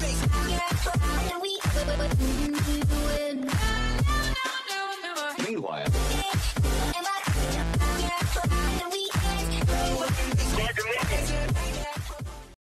bass.